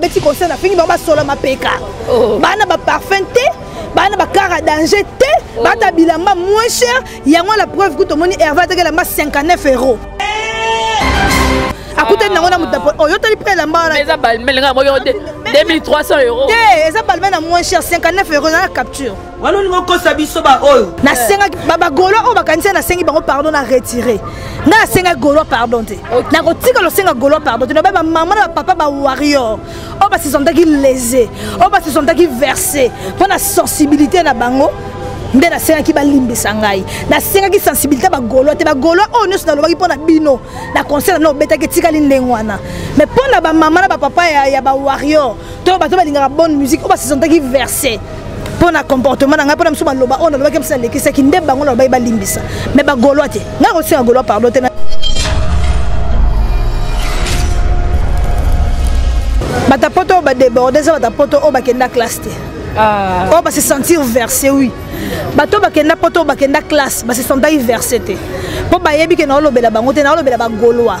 beti concert na fingi bango basola mapeka oh. bana ba parfum te bana ba car à danger te oh. bata bilamba moins cher yango la preuve kutu omoni herve ataki elamba 59 euros akutani nango na moto oyo otali mpe elamba wana eza balme linga moko 2300 euros te eza balme na moins cher 59 euros na la capture wana olingi okosa biso baoyo nasengaki bagolois oyo bakanisi nasengi bango pardon na retire nga nasengaki golois pardon te nakotika losenga golois pardon te nabai bamama na bapapa bawarrior oyo basesantaki lese oyo basesantaki verse mpo na sensibilité na bango nde nasengaki balimbisa ngai nasengaki sensibilité ya bagolois te bagolois oyo nyonso nalobaki mpo na bino na concert na obetaki etikali ndenge wana mais mpo na bamama na bapapa ya bawarrior to bato balingaka bonne musique oyo basesantaki verse mpo na comportement na ngai mpo na biso maloba oyo nalobaki biso nalekisaki nde bango nalobaki balimbisa me bagolois te ngai kosenga golois pardon te bata poto oyo badeborde eza bata poto oyo bakenda classe te ah. oyo base sentir verse oui bato bakenda poto oyo bakenda classe base sentaki verse te mpo bayebi ke naolobela bango te naolobela bagolois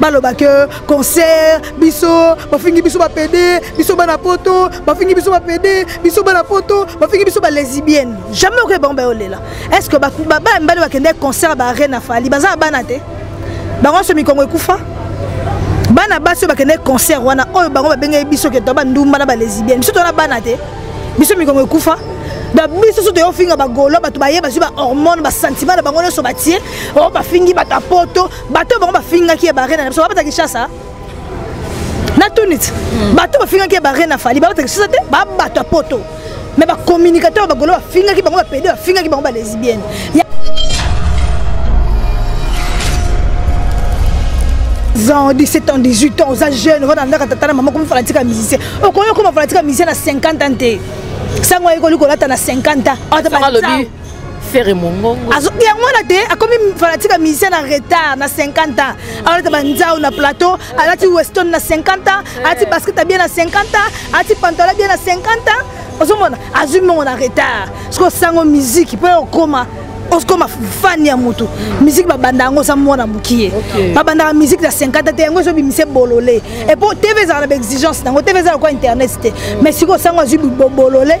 baloba ke concert biso bafingi biso bapede biso bana poto bafingi biso bapede biso bana poto bafingi biso balesibienne jamais okoye bango bayolela est ce que babaya mibali bakende concert baarene afali baza bana te bango nyonso mikongo ekufa bana basi oyo bakende concert wana oyo bango babengaki biso ke to bandumba na balesibienne biso tona bana te biso mikongo ekufa na biso so toyofinga bagolo bato baye bazwi bahormone basentiment na bango nyonso batie o oh, bafingi bato ya poto bato bango bafingaki ya barena na biso babata kinshasa na tunis hmm. bato bafingaki ya barena fali babata kinshasa te babato ya poto me bacommunicateur bagolo bafingaki bango bapede bafingaki bango balesibienne ans, 17 ans, 18 ans, aux jeunes, on a un tata na maman comme fanatique à musicien. Au Congo, comme fanatique à musicien à 50 ans. Ça, moi, il y a 50 ans. ferre mongongo azoki yango wana te akomi fanatique ya musicien na retard na 50 ans alata banzau na plateau alati weston na 50 ans alati basket abie na 50 ans alati pantola bie na 50 ans ozomona azwi mongo na retard soki osango miziki mpo okoma okoma fani ya motu miziki babanda yango oza mwana mokie babandaka miziki na 50 te yango ezobimisa bolole epo tv ezalaka na baexigence nango tv ezalaka kwa internet te mais sikoyo osango azwi bolole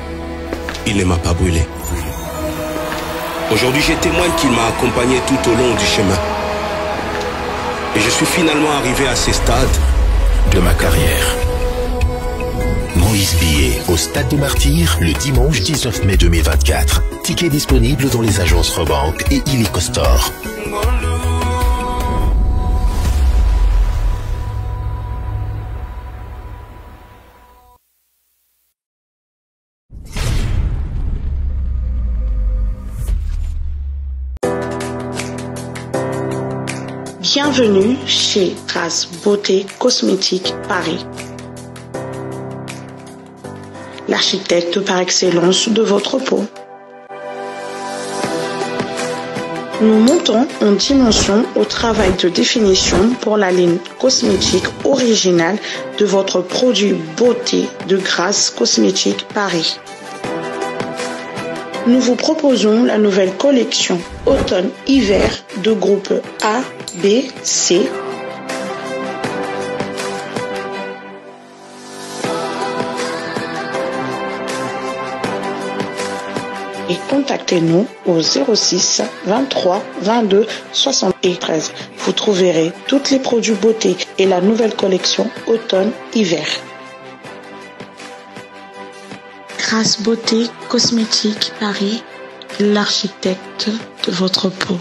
Il ne m'a pas brûlé. Aujourd'hui, j'ai témoin qu'il m'a accompagné tout au long du chemin. Et je suis finalement arrivé à ces stades de ma carrière. Moïse Billet au Stade des Martyrs le dimanche 19 mai 2024. Ticket disponible dans les agences Rebank et Illico Store. Bienvenue chez Grasse Beauté Cosmétique Paris. L'architecte par excellence de votre peau. Nous montons en dimension au travail de définition pour la ligne cosmétique originale de votre produit beauté de grâce cosmétique Paris. Nous vous proposons la nouvelle collection automne-hiver de groupe A B, C. Et contactez-nous au 06 23 22 73. Vous trouverez tous les produits beauté et la nouvelle collection automne-hiver. Grâce Beauté Cosmétique Paris, l'architecte de votre peau.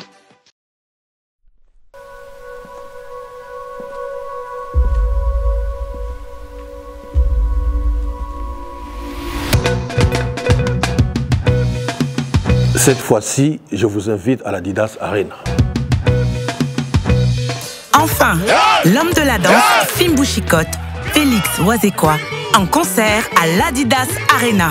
Cette fois-ci, je vous invite à la Arena. Enfin, l'homme de la danse, Fimbu Félix Oisekwa, en concert à l'Adidas Arena,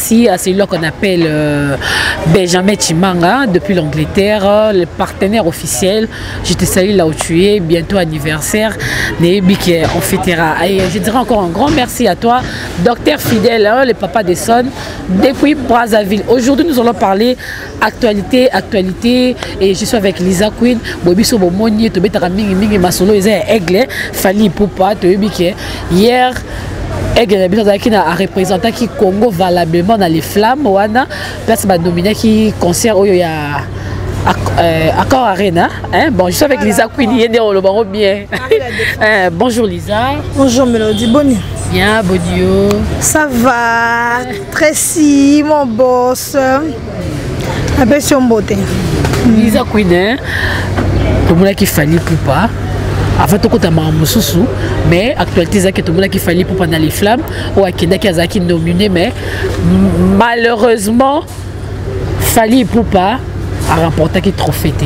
merci à celui-là qu'on appelle euh, Benjamin Chimanga hein, depuis l'Angleterre, le partenaire officiel. Je te salue là où tu es, bientôt anniversaire. fêtera. je dirais encore un grand merci à toi, docteur fidèle, hein, le papa des Sons, depuis Brazzaville. Aujourd'hui, nous allons parler actualité actualité et je suis avec Lisa Queen boye biso bomoni tobetaka mingi mingi masolo eza ya aigle fali ipupa toyebi ke hier aigle na biso azalaki na arepresentaki congo valablement na les flammes wana place banominaki concert oyo ya euh, Accor Arena. Hein? Bon, je suis avec Lisa Queen, il est bien. euh, bonjour Lisa. Bonjour Mélodie, bonne. Bien, bonne. Ça va, Tracy, mon boss. sœur napesi yo mbote liza queen tomonaki fali pupa avant tokota mawa mosusu mais actualité ezalaki tomonaki fali pupa na les flammes oyo akendaki azalaki nominé mais malheureusement fali pupa aremportaki trophée te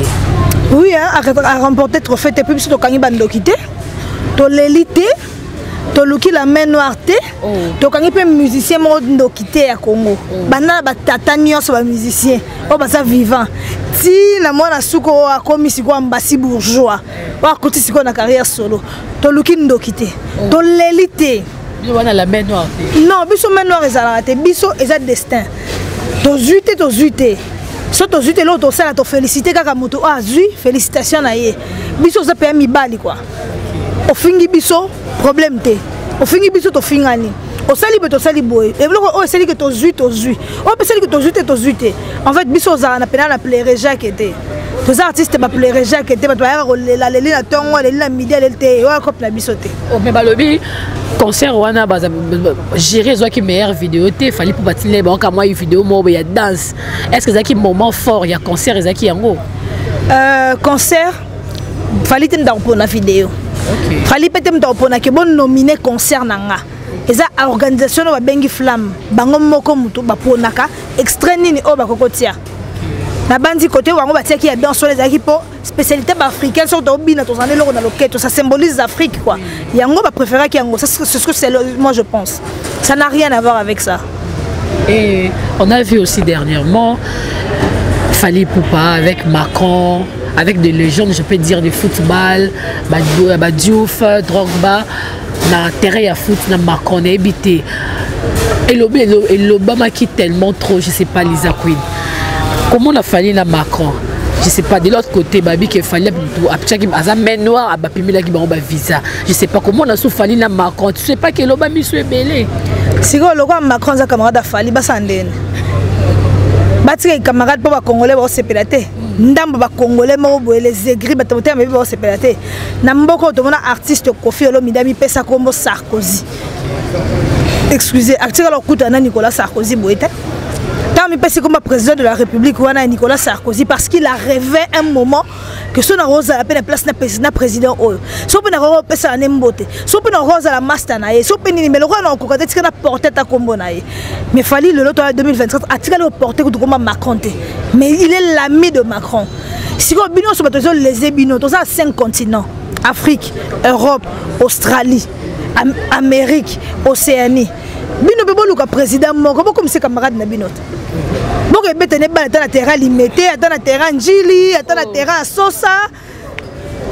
oui aremporte trophée te mpe biso tokangi bandoki te toleli te toluki la main noire te oh. tokangi mpe musicien moko ndoki te ya congo oh. banda na batata nyonso bamusicien oyo oh, baza vivant ti na mwana suka oyo akomi sikoyo ambasi bourgeois oyo akuti sikoyo na carrière solo toluki ndoki te toleli te non biso main noire ezalaka te biso eza destin tozwi te tozwi te so tozwi te eloko tosala tofélicité kaka moto oyo azwi félicitation na ye biso oza mpe ya mibali kua ofingi biso problème te ofingi biso tofingani osali boye tosali boye eloko oyo esali ke tozwi tozwi oyo mpe esali ke tozwi te tozwi te en fait biso ozala na pena na plaire jacke te toza artiste baplaire jacke te bato bayaka kolela aleli na ntongo aleli na midi aleli te oyo akope na biso te oh, me balobi concert wana gérer ezwaki meilleure vidéo te fali mpo batinele bango kamwa ye video moko ya danse est ce que ezalaki moment fort ya concert ezalaki yango euh, concert fali te moto akopona video fali mpe te moto akopona ke bonomine concert na nga eza organisation oyo babengi flamme bango moko motu baponaka extrait nini oyo bakoki kotia nabanzi kote yango batiaki ya danse wana ezalaki mpo spécialité baafricaine soki tobina tozala na eloko na loketo ça symbolise afrique quoi yango bapréféraki yango ce que c'est moi je pense ça n'a rien à voir avec ça et on a vu aussi dernièrement fali poupa avec macron avec des légendes, je peux dire, de football, bah, Diouf, Drogba, na terrain à foot, na Macron, habité. Et l'Obama qui tellement trop, je sais pas, Lisa Queen. komona fali na macron je sais pas de l'autre côté babi ke fali mutu apchaki aza main noir abapimelaki bango ba visa je sais pas comment na sous fali na macron tu sais pas que loba misu ebele sikoyo lokola macron aza camarade afali basala ndene batikaki camarade mpo bacongolais baosepela te ndambo bacongolais moko boye les aigri bato motema mabe baosepela te na mboka oyo tomona artiste kofi olomide amipesa nkombo sarkozy excuse atikala kokutana na nicolas sarkozy boye te amipesi comme président de la république wana nicolas sarkozy parce qu'il a rêvé un moment que so nako ozala mpe na place na président oyo so mpe nakoki opesana ne mbote so mpe nakoki ozala masta na ye so mpe nini me lokola nakokoka te tika na porte ata nkombo na ye mais fali lelo to 2024 atikali oporte kutu koma macron te mais il est l'ami de macron sikoyo bino nyonso bato ezolese bino toza na 5 continent afrique europe australie amérique océanie bino mpe boluka président moko bokomisa camarade na bino te boko ebeta ne bana ata na terrain limete ata na terrain njili ata na oh. terrain asosa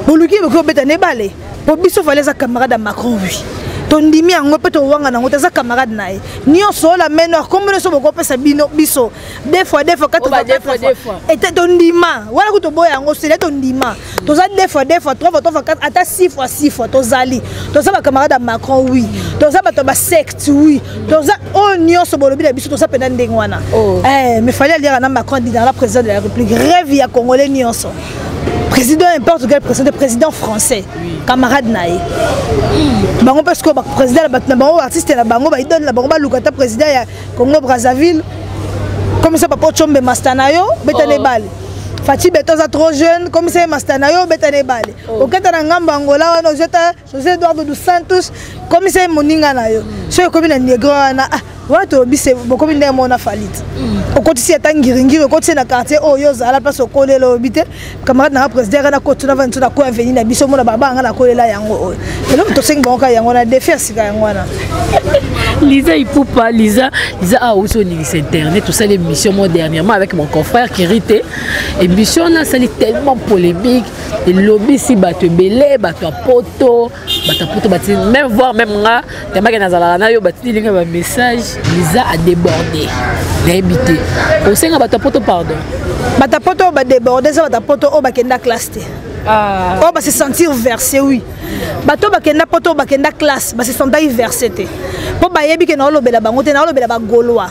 boluki bokoki kobeta ne bale mpo biso fali aza camarade ya macron wi tondimi yango mpe towanga na yango te aza camarade na ye nyonso olameno akombo nyonso bokopesa bino biso deux fois deux fois quatre fois quatre fois ete tondima wana kutu oboya yango sele tondima toza deux fois deux fois trois fois trois fois quatre ata six fois six fois tozali toza bacamarade ya macron oui toza bato ya basecte oui toza oyo nyonso bolobi na biso toza mpenza ndenge wana oh. eh, mais fali aliaka na macron adidana na président de la république rêve ya congolais nyonso président importe quel président président français camarade na ye bango mpe sikoyo baprésident na bato na bango baartiste na bango baidole na bango baluka ata président ya Congo Brazzaville comme ça papa chombe masta na yo beta ne oh. bale Fatih Beton aza trop jeune comme ça masta na yo beta ne bale oh. oketa na ngambo Angola wana ozeta José Eduardo dos Santos comme ça moninga na yo hmm. so ekomi na negro wana ah wana tolobi se bokomi ndenge mona falite hmm. okotisi ata ngiringiri okotisi na quartier oyo ozala place okolela oyebi te camarade nanga président yaka nakoti navandi so nakoya veni na biso omona baba yanga nakolela yango oyo eloko tosengi bango kaka yango wana defi ya sika yango wana liza ipupa liza liza awa outi oningisa internet tosali émission mo dernièrement avec mon confrère kirite émission wana asali tellement polémique elobisi bato ebele bato ya poto bato ya poto bati même voir même nga yambaki nazalaka nayo batilinga bamessage liza adeborde nayebi te osenga bato ya poto pardon bato ya poto oyo badeborde eza bato ya poto oyo bakenda classe te ah. oyo base sentir verse oui bato bakenda poto oyo bakenda classe base sentaki verse te mpo bayebi ke naolobela bango te naolobela bagolois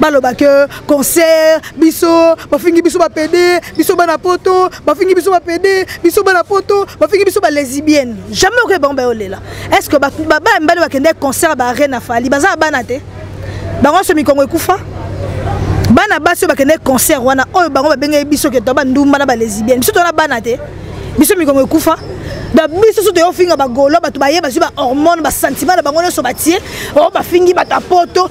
baloba ke concert biso bafingi biso bapede biso bana poto bafingi biso bapede biso bana poto bafingi biso balesibienne jamais okoye bango bayolela est ce que babaya mibali bakende concert ba arena fali baza na bana te bango nyonso mikongo ekufa bana basi oyo bakende concert wana oyo bango babengaki biso ke to bandumba na balesibienne biso tona bana te biso mikongo ekufa na biso so toyofinga bagolo bato baye bazwi bahormone basentiment na bango nyonso batie o oh, bafingi bato ya poto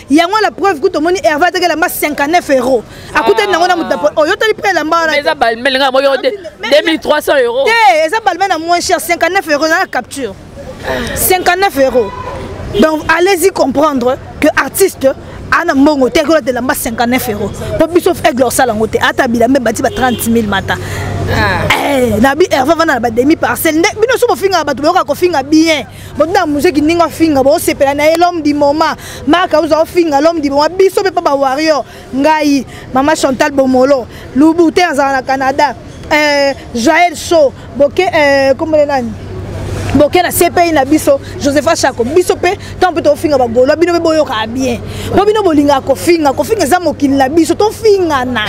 yango la preuve kutu omoni herve ataki elamba 59 euro akutani nango na moto oyo otali prix elamba wana eza balme linga moyo 2300 euro te eza balme na moins cher 59 euro na capture 59 euro donc allez-y comprendre que artiste ana mbongo te ekola te lamba 59 euro mpo biso aigle osala yango te ata bilamba ebati ba 30 000 mata ah. eh, na bi herve vana na bademi parcelle nde bino so bofingaka bato boyoka kofinga bien botuna muzeki ndenge afinga bosepela na ye l'homme du moment marka oza ofinga l'homme du moment biso mpe mpa ba warrior ngai mama chantal bomolo lubu te azala na canada euh, jael show boke euh, kombele nani boke na cpi na biso josepha chako biso mpe ntango mpe tofinga bagolo bino mpe boyokaka bien mpo bino bolingaka kofinga kofinga eza mokili na biso tofingana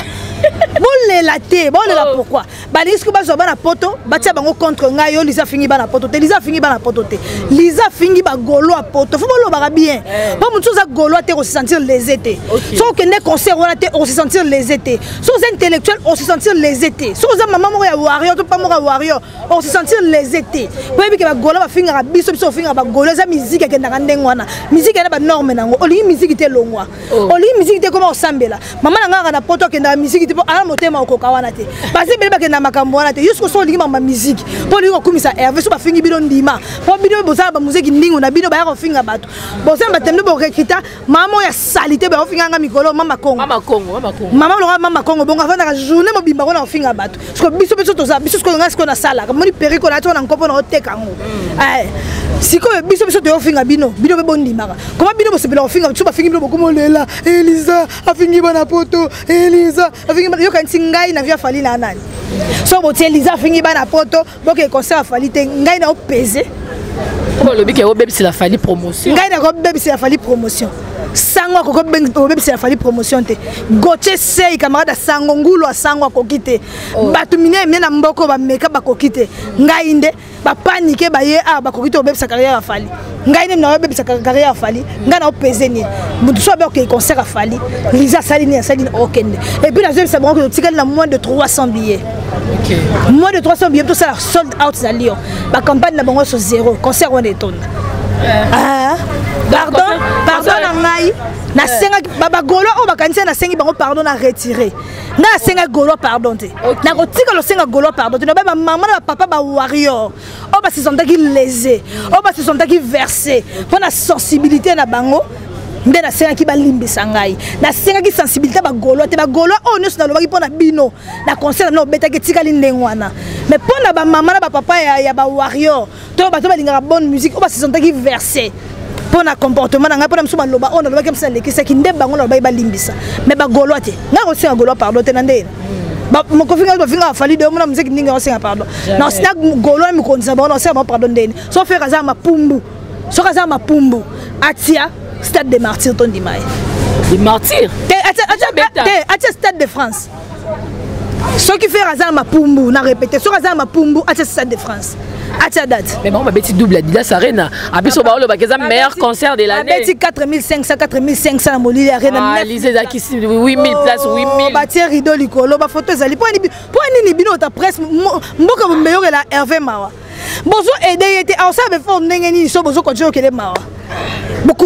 bolela te bolela oh. pourkui balingi soki bazwa bana poto batia bango contre ngai yo liza afingi bana poto te liza afingi bana poto te liza afingi bagolois poto fo bolobaka bien eh. mpo motu oza golois te okosi sentir lese te soki okende concert wana te okosi sentir lese te soki oza intellectuel okosi sentir lese te soki oza mama moko ya warrior to pa moko ya warrior okosi sentir lese te mpo yebi ke bagolois bafingaka biso biso ofingaka bagolois eza miziki akendaka ndenge wana miziki yana banorme nango olingi miziki te longwa oh. olingi miziki te koma kosambela mama na ngai kaka na poto akendaka miziki te mpo ana motema okoka wana te basi ebele bakenda makambo wana te yusuko so olingi mama miziki mpo olingi kokumisa herve so bafingi bino ndima mpo bino bozala bamuziki ndingo na bino baya kofinga bato bozala batemde borekrita mama oyo ya salite bakofinga nga mikolo mama kongo mama lokola mama kongo bongo afandaka journée mobimba kona kofinga bato siko biso biso toza biso sikoyo ngai sikoyo nasalaka moni perike oyo nayati wana nkopo na oteka yango mm. eh, sikoyo biso biso toya kofinga bino bino mpe bondimaka koma bino bosepela kofinga biso bafingi bino bokoma olela eliza afingi bana poto eliza afingi bana yokanisi ngai na via fali na nani so botie eliza afingi bana poto boke concert ya fali te ngai na opese balobi ke obebisela fali promotion ngai na kobebisela fali promotion sango akoki kobebisela fali promotion te gotie sei camarade ya sango ngulu ya sango akoki te oh. bato minene mine na mboko bameka bakoki te ngai nde bapanike baye awa ah, bakoki te kobebisa carrière ya fali ngai nini nayo bebisa carrière ya fali ngai nao pese nini moto so abeya okei concert ya fali liza asali nini asali nini okende oh, epuis nazoyebisa bango ke totikali na moins de 300 billets moins de 300 billets tosala sold out na lyon bacampagne na bango nyonso zéro concert wana etonda eh. ah, pardon pardon na ngai nasengaki eh. bagolo oyo bakanisi nasengi bango pardon na retire ngai nasengaki golo pardon te nakotika losenga golo pardon te nabaya bamama na bapapa bawarrior oyo basi sentaki lese oyo basi sentaki verse mpo na sensibilité na bango nde nasengaki balimbisa ngai nasengaki sensibilité bagolois te bagolois oyo nyonso nalobaki mpo na bino na concert na obetaki etikali ndenge wana mais mpo na bamama na bapapa ya, ya bawarrior to bato balingaka bonne musique oyo basesentaki verse mpo na comportement na ngai mpo na misu maloba oyo nalobaki mpe nalekisaki nde bango nalobaki balimbisa me bagolois te ngai kosenga golois pardon te na nde mokofinga bafinga bafali de omona mozeki ndenge osenga pardon na golois mikonzi na bango na osenga bango pardon ndeni so fere aza mapumbu soki aza mapumbu atia stade de martyr tondima ye atia stade de france soki fere aza na mapumbu na répété soki aza na mapumbu atia stade de france atia date mais bango babeti double adidas arena abiso baolobaka eza meilleur concert de l'année abeti 4500 4500 na molili arena lise ezalaki 8000 place 8000 batie rideau likolo bafoto ezali mpo nini bino ota presse mboka bomeyokela herve mawa bozo aide ye te aosala befort ndenge nini so bozo continue okende mawa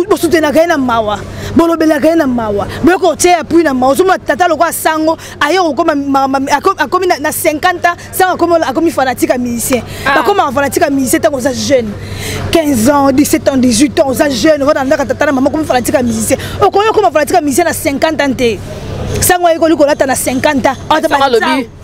bosutenaka ye na mawa bolobelaka ye na mawa boyoka otia appui na mawa ozomona tata lokola sango aye akomi na 50 ans sango akomi fanatique ya musicien ah. bakomaka fanatique ya musicien ntango oza jeune 15 ans 17 ans 18 ans oza jeune ovanda ndaka tata na mama okomi fanatique ya musicien okoki okoma fanatique ya musicien na 50 ans te sango ayekoli kolata na 50 ans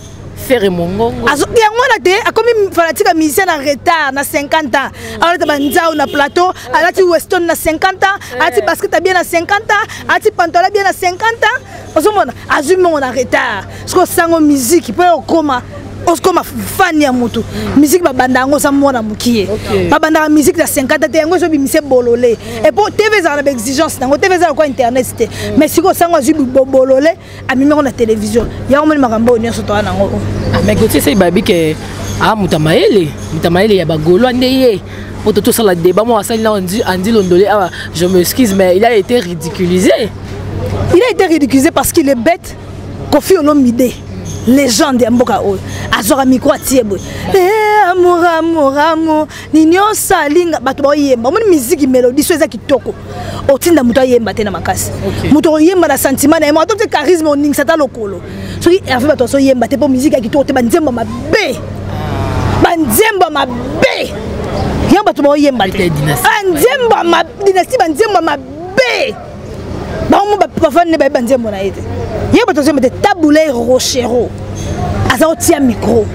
Ferre Mongongo. Azo yango wana te akomi fanatique ya musicien na retard na 50 ans. Alata banzao na plateau, alati Weston na 50 ans, eh. alati basket bien na 50 ans, alati pantalon bien na 50 ans. Ozomona azui mongo na retard. Siko sango musique pe okoma okoma fan ya motu mm. miziki babanda yango oza mwana mokie babandaka miziki na 50 te yango ezobimisa bolole mm. epo tv ezalaka na baexigence nango tv eza lokola internet te mm. mais sikoyo osango azwi bolole amemi yango na televizio yango moni makambo oyo nyonso toa nango ah, mais gautier sey babi ke a ah, moto ya mayele moto ya mayele ya bagolois nde ye poto tosala débat moko asali na andi londole awa ah, je m'excuse mais il a été ridiculisé il a été ridiculisé parce qu'il est bête kofi olomide légende ya mboka oyo azwaka micro atie boye eh, amour amour amour niniosa alinga bato baoyemba omoni miziki melodie so eza kitoko otinda moto ayemba te na makasi moto okoyemba na sentiment na ye moko to te charisme oningisa ata lokolo soki herve bato azoyemba te mpo miziki ya kitoko te banzembo mabe banzembo mabe yango bato baoyemba te banzembo dynastie banzembo mabe bango bavandi nde bayeba nzembo na ye te ye bato azemba te tabuley rochero aza kotia micro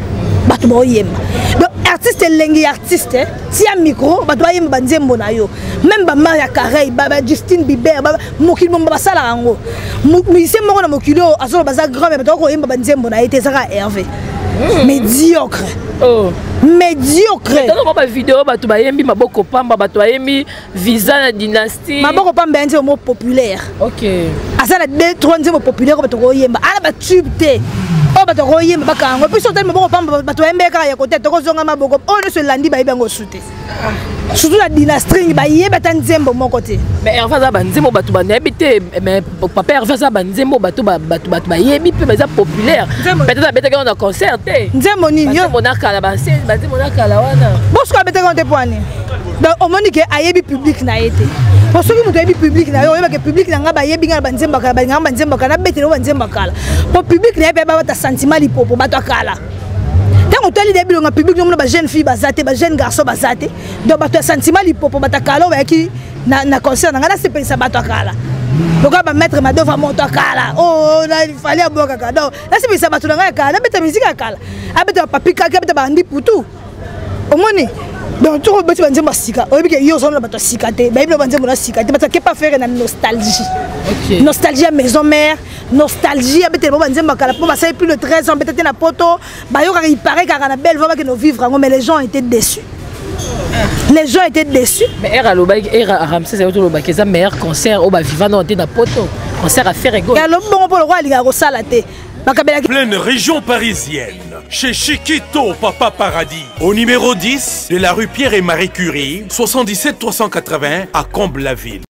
bato baoyemba donc artiste elengi ya artiste eh, tia micro bato bayemba banzembo na yo meme bamaria carey bajustine biber mokili momba basalaka yango musicien moko na mokili oyo azolo baza grand me bato akoyemba banzembo na ye te ezaka herve hmm. médiocre oh. médiocre bavideo bato bayembi maboko pamba bato bayembi visa na dynastie maboko pamba ya nzembo moko populaire okay. aza na de trois nzembo populaire oyo bato koyemba ana batube te oyo bato koyemba bakanga yango mpe soki otali maboko pamba bato bayembaka kaka ya kote tokozonga maboko oyo nyonso elandi bayebi yango osu te surtout na dynastring bayebi ata nzembo moko te mais herve aza banzembo bato banayebi te mais papa herve aza banzembo bato bato bato bayebi mpe baza populaire peut-être abetaki yango na concert te nzembo nini yo na kala banzembo na kala wana bosuka abetaki yango te mpo ani donc omoni ke ayebi public na ye te po soki moto ayebi public na yo oyebake public na ngai bayebi ngai na banzembo kala balinga ngai banzembo kala nabetela yango banzembo kala po public na ye mpe babata sentiment lipopo bato ya kala ntango otali debi longa public nomona bajeune fille baza te bajeune garçon baza te donc bato ya sentiment lipopo batakala oyo bayaki na, na concert na ngai nasepelisa bato ya kala lokola bamaître madova moto ya kala oh, fali abwakaka donc nasepelisa bato na ngai ya kala nabeta miziki ya kala abeta bapapikaki abeta bandi putu omoni donc toko obeti banzembo ya sika oyebi ke yo ozana na bato ya sika te bayebi na banzembo na sika te bato akepa fere na nostalgie nostalgie ya maison mère nostalgie abetela bango banzembo ya kala mpo basali plus de 13 ans beta te na poto bayokaka il paraît kaka na belle voix bakende vivre yango mais les gens étaient déçus les gens étaient déçus mais era alobaki era ramses ayo tolobaki eza meilleur concert oyo baviva nao te na poto concert ya ferrego alobi bongo mpo lokola alingaka kosala te bakabelaki pleine région parisienne chez Chiquito Papa Paradis, au numéro 10 de la rue Pierre et Marie Curie, 77 380 à Comble-la-Ville.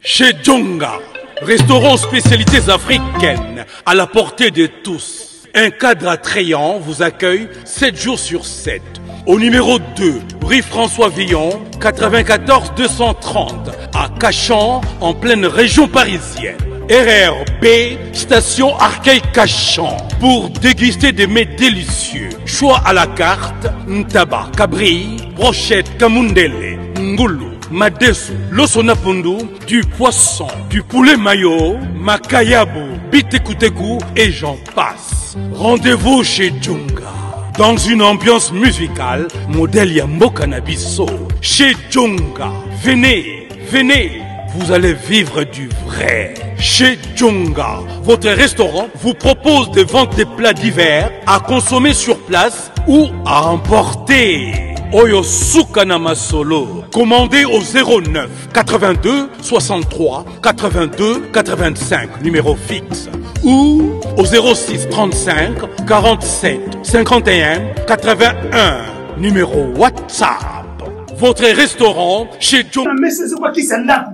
Chez Djonga. Restaurant spécialités africaines à la portée de tous. Un cadre attrayant vous accueille 7 jours sur 7 au numéro 2, rue François Villon, 94 230, à Cachan, en pleine région parisienne. RRB, station Arcueil Cachan, pour déguster des mets délicieux. Choix à la carte, ntaba, cabri, brochette, kamundele, Ngulu, madesu, losonapundu, du poisson, du poulet mayo, makayabu, Bitekutegu et j'en passe. Rendez-vous chez Djunga dans une ambiance musicale modèle Yambo Cannabiso. chez Djonga. Venez, venez, vous allez vivre du vrai. Chez Junga, votre restaurant vous propose des ventes des plats divers à consommer sur place ou à emporter oyo Soukanama commandez au 09 82 63 82 85 numéro fixe ou au 06 35 47 51 81 numéro WhatsApp votre restaurant chez John ma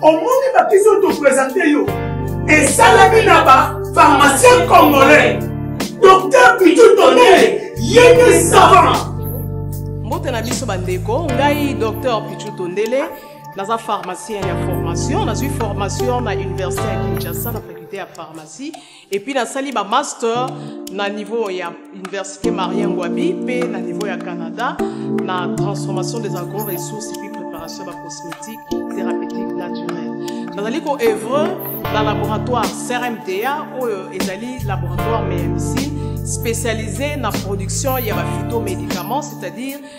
omoni bakisi oyo topresente yo esalami na bapharmacien congolais docteur bitu tonele yende savant mbote na biso bandeko ngai docteur pichu tondele naza pharmacien ya formation nazwi formation na université ya kinshasa na faculté ya pharmacie Et puis nasali ba master na niveau ya université Marien Ngouabi mpe na niveau ya Canada na transformation des agro ressources et puis préparation ya cosmétique thérapeutique naturelle. Nazali ko œuvre na laboratoire CRMTA oyo ezali laboratoire MMC spécialisé na production ya ba phytomédicaments c'est-à-dire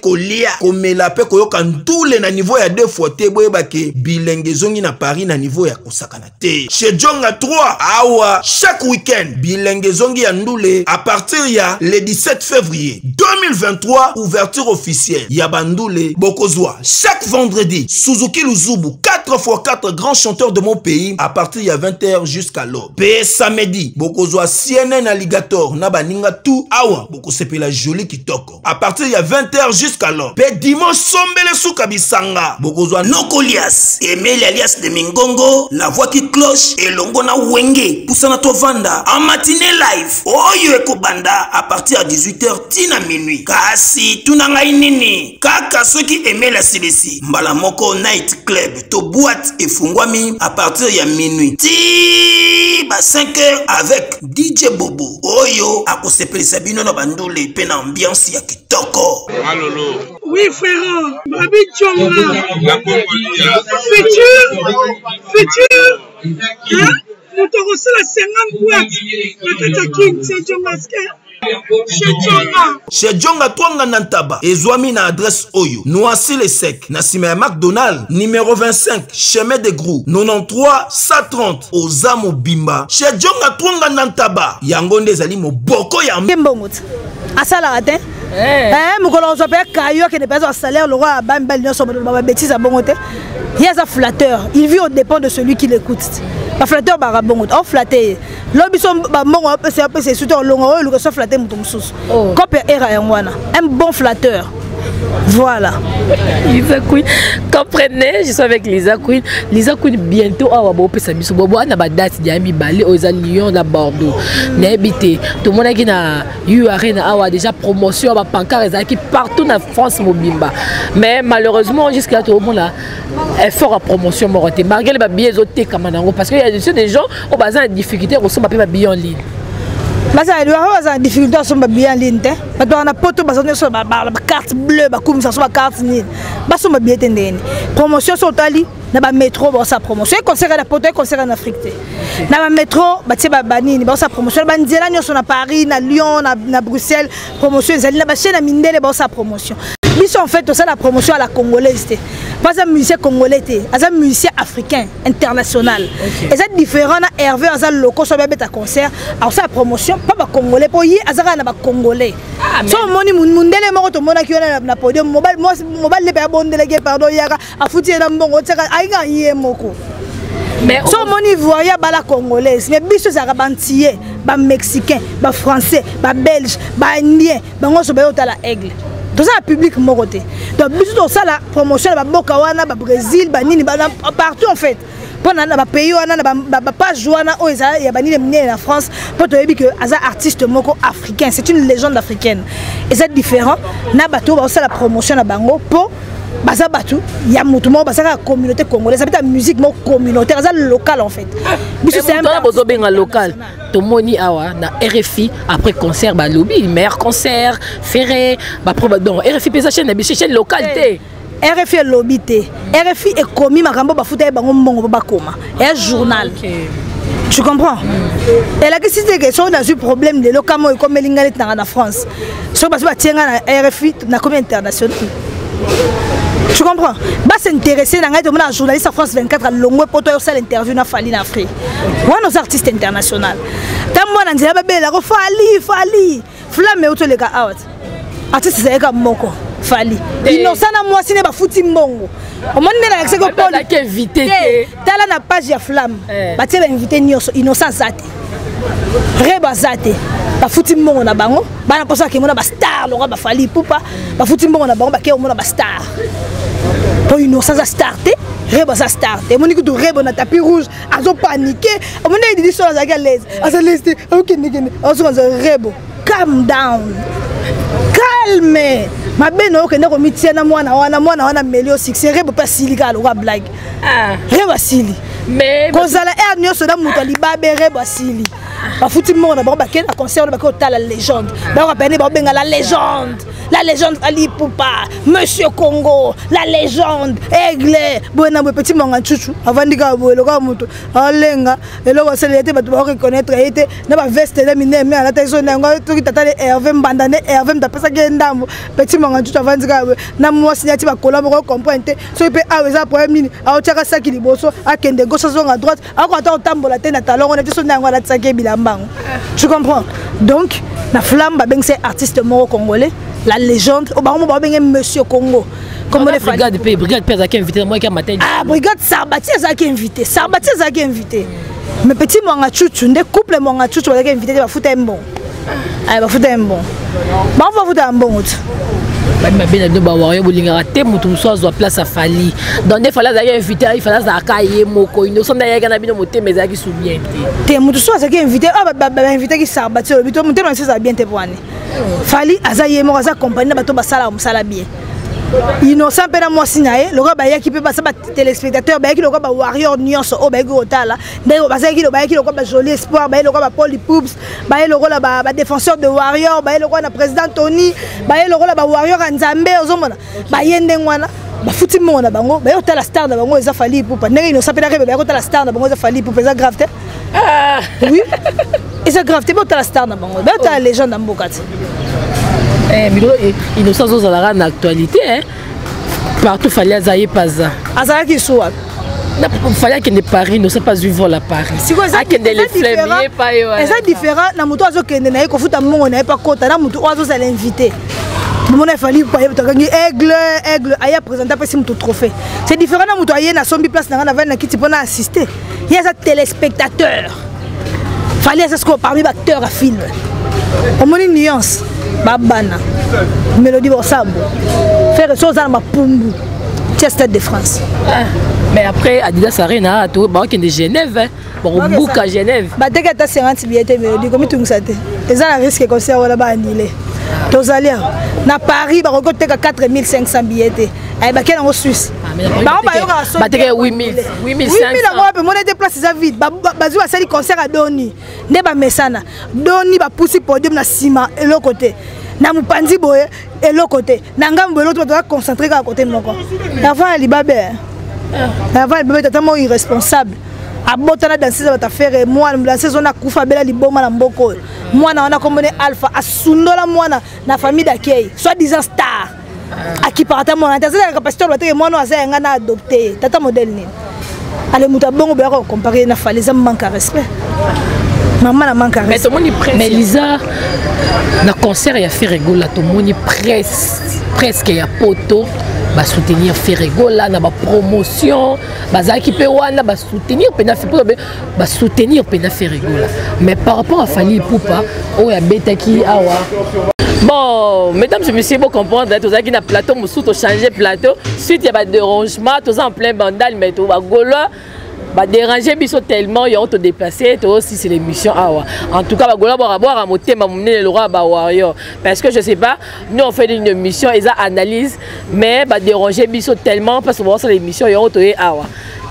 kolia komela mpe koyoka ntule na niveau ya deux fois te boyeba ke bilenge ezongi na paris na niveau ya kosakana te chez jonga 3 awa chaque week-end bilenge ezongi ya ndule à partir ya le 17 février 2023 ouverture officielle ya bandule bokozwa chaque vendredi suzuki luzubu 4 fois 4 grands chanteurs de mon pays à partir ya 20h jusqu'à l'aube mpe samedi bokozwa cnn alligator na baninga tout awa bokosepela joli kitoko à partir ya 20h jusqu'à l'heure mpe dimanche sombele suka bisanga bokozwa noko lias emeli alias de mingongo na voaki cloche elongo na wenge pusana tovanda en matine live oyo ekobanda à partir ya 18h ti na minuit kasi tuna ngai nini kaka soki emeli asilisi mbala moko night club to boite efungwami à partir ya minuit ti ba 5h avec DJ Bobo oyo akosepelisa bino na bandule mpe na ambiance ya kitoko. Malolo. Oui frère, Babi Chonga. La Congolia. Futur, futur. Hein? Moto akosala 50 boîte na kati ya King Sergio Masquer. chez jonga twanga na ntaba ezwami na adrese oyo noisi le sec na nsima ya macdonald numero 25 chemin de grou 93 130 oza mobimba chez jonga twonga na ntaba yango nde ezali moboko ya mbongo ti asalaka te eh. Eh, mokolo ozwa mpe kayo akende mpe azwa salaire lokola ba mibali nyonso babetise ya bongo te ye aza flatteur il vit au dépend de celui qui l'écoute baflateur baka bongo te oflate ye lobi so bambongo apesa apesa esuti olonga oyo oluka so flate moto mosusu oh. cope ya era yango wana un bon flatteur Voilà. Lisa Queen. Comprenez, je suis avec Lisa Queen. Lisa Queen, bientôt, awa bo pesa biso. Bobo, na ba date ya mi balé, oza Lyon, na Bordeaux. Na habité. Tout le monde qui na U Arena, awa déjà promotion, ba pancarte, eza qui partout na France mobimba. Mais malheureusement, jusqu'à tout le monde là, effort à promotion moroté. Malgré les billets, ils ont été comme parce qu'il y a des gens oyo baza na difficulté ya kosomba mpe babiye en ligne bazali bango baza na difficulté asomba biye en ligne te bato baka na poto baza nyonso bacarte bleu bakumisa so bacarte nini basomba biye te ndenge nini promotion so otali na bametro baosa promotion ekonseka na poto ekonseka na afrique te na bametro batie banini baosa promotion na banzela nyonso na paris na lyon na bruxelles promotion ezali na bachaine ya mindele baosa promotion biso en fait tosala promotion ya la congolaise te mpo aza musicien congolais te aza musicien africain international okay. eza différent na herve aza loko soki abeta concert akosala promotion mpo bacongolais mpo ye aza kaka na bacongolais ah, so omoni mondele moko tomonaki wana na podium mobali lepe abondelaki ye pardon yaka afuti ye na mbongo otiaka ayika ye moko so omoni ivoirien abala congolaise mais biso ezalaka bantiye bamexicain bafrançais babelge baindien bango nyonso baye otala aigle toza na public moko te donc biso tosala promotion na baboka wana babrésil banini partout en fait mpo na bapays wana na bapage wana oyo eza ya banini minene na france mpo toyebi ke aza artiste moko africain c'est une légende africaine eza différent na bato oyo baosala promotion na bango mpo baza bato ya motu moko baza kaka communauté congolaise abeta musique moko communautaire aza local en fait biso bozobenga local tomoni awa na rfi après concert balobi meilleur concert ferre baproba donc rfi mpe eza chaîne na biso chaîne locale te hey. rfi elobi te rfi ekomi makambo bafuta ye bango mbongo bakoma ya journal ah, okay. tu comprends mm. elakisi te ke soki nazwi problème lelo kama oyo ekomeli ngai neti nanga na france soki basi batie ngai na rfi nakomi international tu comprends basinteresse na ngai tomona journaliste ya france 24 alongwe poto ayosala interview na fali na afrique wana oza artiste international ntango mwana nzela babelela ko fali fali flamme otoleka awa te artiste ezalaka moko fali eh. inosa na mwasi ne bafuti mbongo omoni nde nalakisaki opolinvite eh, tala na page ya flamme eh. batie bainvite nyonso inosa aza te reba aza te bafuti mbongo na bango bana mposo bakemona bastar lokola bafali pupa bafuti mbongo na bango bakei komona bastar mpo innocent aza star te rebo aza star te emoni kutu rebo na tapis rouge azopanike omoni edidi solo azalaki alaise aza laise te akokendekende azokanza rebo calm down calme mabe na yo okende komitia na mwana wana mwana wana ameli yo succès rebo mpe asili kaka lokola blague ah. rebo asili kozala aire nyonso na moto ya libabe rebo asili bafuti moko na bango bake na concert wana bake otala légende bayoka pene baobenga la légende la légende ali pupa monsieur congo la légende aigle boye na boye petit monga nchuchu avandi kaka boye lokola moto alenga eloko asalela te bato bako reconnaître ye te na baveste na minene me alata iso na yango toki tata ne herve mbanda ne herve moto apesaki ye ndambo petit monga nchuchu avandi kaka boye na mwasi nyati bakola moko comprendre te soki mpe awa eza problème nini aotiaka saki liboso akende gauche azonga droite ako ata kotambola te na talon wana biso nde yango alatisaki ye bilamba yango tu comprends donc na flamme babengisa ye artiste moko congolais la légende oyo bango mo babenge monsieur congo brigade mpe brigade mpe azalaki invité namoyaki ya matadi ah brigade sarbati azalaki invité sarbati azalaki invité mais petit mwanga cucu nde couple mwanga cucu bazalaki invité te bafuta ye mbongo aya bafuta ye mbongo bango bafuta ya mbongo tu babi mabe na bino bawario bolingaka te moto mosusu azwa place afali donc nde fali azalaki invité ayi fali azalaka ye moko innocent nde ayaki na bino motema ezalaki su bien te te moto mosusu azalaki invité oyo ah, bainvitaki sarbati olobi to motema mosusu ezala bien te poani fali aza ye moko aza kompani na bato basalaka mosala bien innocent mpe na mwasi na ye lokola bayaki mpe basa batelespectateur bayaki lokola bawarrior nyonso oyo bayaki kotala ndenge bazalaki lo bayaki lokola bajoli espoir baye lokola bapoli poups baye lokola badefenseur de warrior baye lokola na président tony baye lokola bawarrior ya nzambe ozomona baye ndenge wana bafuti mbongo na bango baye kotala star na bango eza fali ipupa ndenge ino osapelaka ebe baye kotala star na bango eza fali ipupa eza grave te ah. oui eza grave te botala star na bango baye kotala oh. legende ya mboka te eh, biloko eh, innocence ozalaka na actualité partout fali aza ye paza azalaki su wapi fali akende paris nosa pas zui vol à paris akende lefleme eza différent na moto azokende na ye kofuta mongo na ye pa kota na moto oyo azozala invité bomona efali paye moto akangi aigle aigle aye apresente apesi moto trophée c'est différent na moto aye nasombi place na ngai na vani na kiti mpo na assiste ye aza téléspectateur fali aza sikoyo parmi baacteur ya film omoni nuance babana mélodie bosambo fere so oza na mapumbu tia stade de france ah, mais après adidas arena ah, bakokende genève bakobuka genève bateki ata 50 biye te mélodie komitungisa te eza na risque concert wana baanile tozali awa na paris bakoki koteka 4500 biye te Eh, bakela yango suisse ah, bango bayokaka sobateke 8000 yango wapi mona ete place eza vide bazwi basali concert ya doni nde bamesana doni bapusi podium na nsima eloko te na mopanzi boye eloko te na ngambo eloko te bato baconcentre kaka kote moko avant ya libabe ah. avant ya libabe tata moko irresponsable abota na danseuse bato afere mwana danseuse wana akufa abela liboma na mboka oyo mwana wana kombone alpha asundola mwana na famille d'accueil soit disant star ah. akipaka ata mwana te aza na capacité oloba teke mwana oyo aza yanga na adopte ye tata modele nini ale moto abongo boyaka kocompare ye na fale eza manque ya respect mama na manque ya respect mais liza na concert ya ferregola tomoni presque ya poto basoutenir ferregola na bapromotion bazalaki mpe wana basoutenir mpenza ba soutenir pena faire rigola mais par rapport à Fally Ipupa oyo abetaki awa bon mesdames et messieurs bocomprendre tozalaki na plateau mosusu tochange plateau suite ya badérangement toza en plein bandal mais to bagolois badérange biso tellement yango todeplace toosisi l'émission awa en tout cas bagola bwakabwaka motema monene lokola bawarrior parce que je sais pas nous on fait une émission eza analyse mais badérange biso tellement parce que baosala émission yango toye awa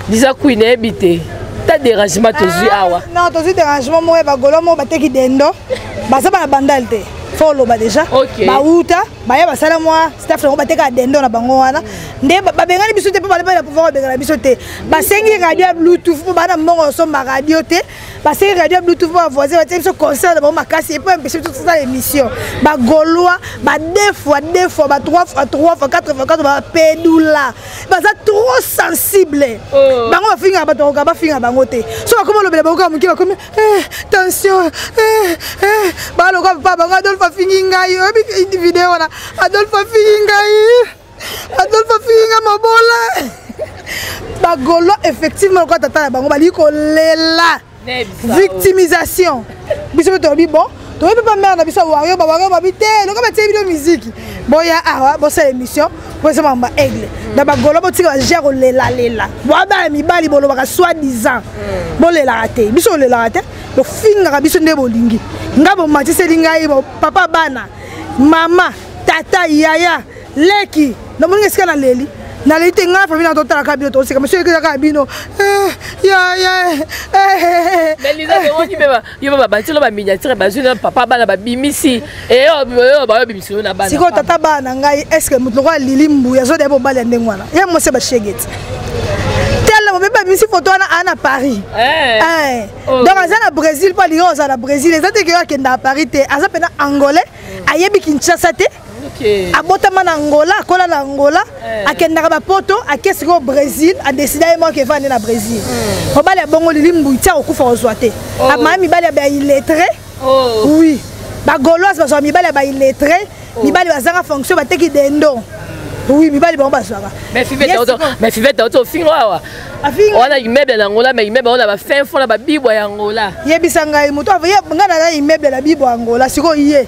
liza kui nayebi te ta dérangement tozwi ah, awa non tozwi dérangement moko ya bagolo moko bateki dendo baza bana bandale te fo oloba déjà bawuta baya basala mwa staff yango batekaka dendo na bango wana nde babengani biso te mpo bale bana pouvoir babengana biso te basengi radio ya bluetooth mpo bana mbongo osomba radio te basengi radio ya bluetooth mpo bavoisin batia biso concert na bango makasi epo empeshe biso tosala émission bagolois ba deux fois deux fois ba trois fois trois fois quatre fois quatre bapedula baza trop sensible oh. bango bafingaka bato bakoka bafinga bango te so bakoma olobela bakoka moke bakomi eh, tension eh, eh. baloka papa bango adolphe afingi ngai oyebi video wana adolphe afingi ngai adolphe afingi ngai mabola bagolo effectivement lokola tata na bango balingi kolela victimisation biso mpe tolobi bon toyebi mpe bamere na biso wario bawario babi te lokola batie bino miziki boya awa bosala émission po eza makambo ya aigle na bagolo botika baje ya kolelalela boabana mibali bolobaka soi disant hmm. bolelaka te biso olelaka te bofingaka biso nde bolingi ngai bomatiseli ngai papa bana mama tata yaya leki namoninga esika na leli naleli te ngai na famille na totala kaka bino toseka monsieur ekeza kaka bino eh, yayayobeba eh. batilo baminiatire bazwi na papa bana babimisi eh, oh, oh, oh, babimisi yo na bana sikoyo tata bana na ngai estce moto lokola lili mbuya azodi ya bobali ya ndenge wana ye mosi bashegeti tele bobe babimisi foto wana aa na paris donc aza na brésil mpo alingi ozala na brésil eza te keyo akenda na paris te aza mpena angolais ayebi kinshasa te Okay. abotama na angola akola na angola eh. akendaka bapoto ake sikoyo brésil adesida ye moko eva ande na brésil mm. mobali abongoli limbui ti akokufa kozwa te oh. amaya mibali ya baillettre oh. oui bagoloise bazwaka mibali ya baillettre oh. mibali bazanga fonction bateki dendon oui mibali bango bazwaka mais fivete auti ofingo awa wana immeuble na angola mais immeuble wana bafin fo na babibwa ya angola yebisa ngai moto ngai naza immeuble na bibwa angola sikoyo ye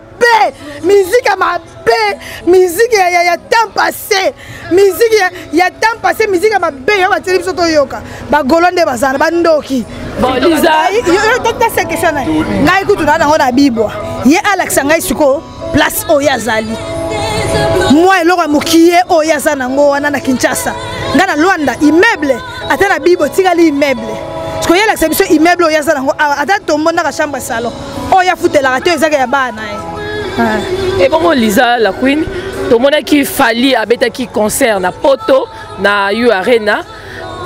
mabe miziki ya mabe miziki ya, ya, ya temps passé miziki ya, ya temps passé miziki ya mabe yango bateli biso toyoka bagolo nde bazala bandoki tasekesio na ngai kutu naa nango na bibwa ye alakisa ngai sikoyo place oyo azali mwa eloko ya mokie oyo aza nango wana na kinshasa ngai na lwanda immeuble ata na bibo etikali immeuble sikoyo ye alakisa biso immeuble oyo aza nango awa ata tomonaka chambre salon oyo oh, afutelaka te ezaka ya bana ye eh. ebongo eh, liza la queen tomonaki fali abetaki concert na poto na u arena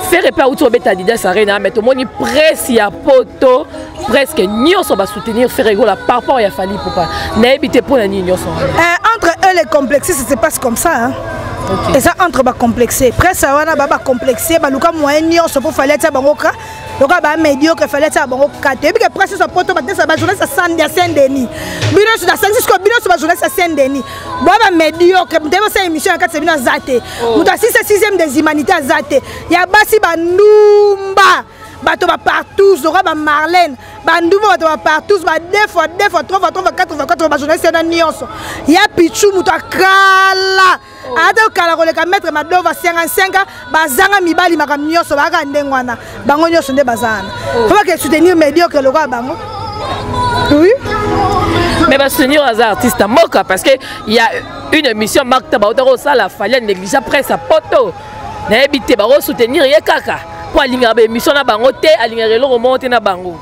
fere mpe auti obeta adidas arena mais tomoni presse ya poto presque nyonso basoutenir fere gola par rapport ya fali popa nayebi te mpo na nini nyonso eh, entre eux les complexes c'est passe comme ça hein? eza entre bacomplexe presse wana ba bacomplexe baluka moyen nyonso mpo fali atia bango ka lokola ba mediocre fallait tia bango kate oyebi ke presse ya poto batesa ba journaliste ya san ya saint denis bino nyonso na sangi sikoyo bino nyonso ba journaliste ya saint denis boya ba mediocre moto ayebosala émission na kati ya bino aza te oh. moto asisa sixième des humanités aza te ya basi bandumba bato ba partous lokola ba marlene bandumba bato ba partous ba deux fois deux fois trois fois trois fois quatre fois quatre fois ba journaliste wana nyonso ya pichu moto akala ata kala koleka maître madova 55 ans bazanga mibali makambo nyonso baaka ndenge wana bango nyonso nde baza wana oh. po bake soutenir médiocre lokola bango oui mais basoutenir aza artiste ya mboka parce que ya une émission makta bautaka osala fali anégligea presse ya poto nayebi te bakosoutenir ye kaka mpo alingaka baémission na bango te alingaka eloko moko te na bango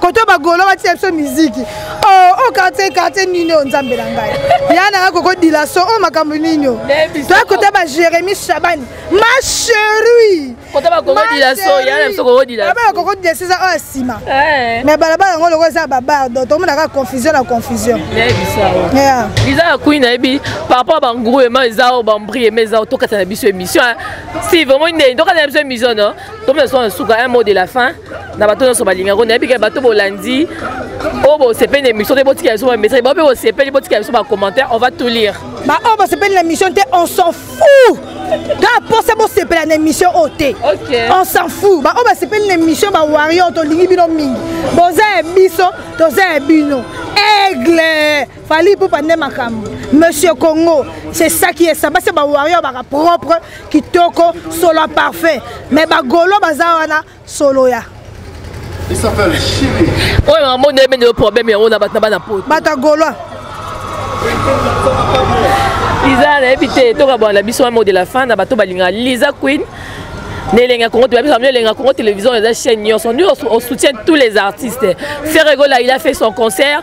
koto bagolo batia biso miziki o oh, oh, quartier quartier nini oyo nzambe na ngai ya nanga koko dilaso oyo oh, makambo nini oyo toya kota ba jérémi shabani ma cherie balabala koko dilaso eza oyo ya nsima eh. mais balabala yango loko eza babar do tomonaka confusion na confusion eza ya kui nayebi par rapport a bangrouema eza oyo bambrie ma eza otokata na biso émission si vraiment nde tokata na biso émission no topeso na suka un mot de la fin na bato nyonso balingaka kona yebika bato bolandi oyo bosepeli na émission te botikela biso bamessage bao mpe bosepeli botikela biso bacommentaire on va tout lire baoyo basepeli na émission te on s'en fou kaka mposa bosepela na émission oyo te on s'en fou baoyo basepeli na émission bawario tolingi bino mingi boza ya biso toza ya bino aigle Fali Ipupa nde makambo Monsieur Congo c'est ça qui est ça basi ba warrior baka propre kitoko solo parfait mais ba golo baza wana solo ya oyo na moni ebe nde problème yango na bato na bana poto bato ya golois liza nayebi te tokabwana na biso mamo de la fin na bato balingaka liza queen na elengi ya congo toyebisa bino elengi ya congo télévision eza chaîne nyonso nde osoutient tous les artistes ferre egola il a fait son concert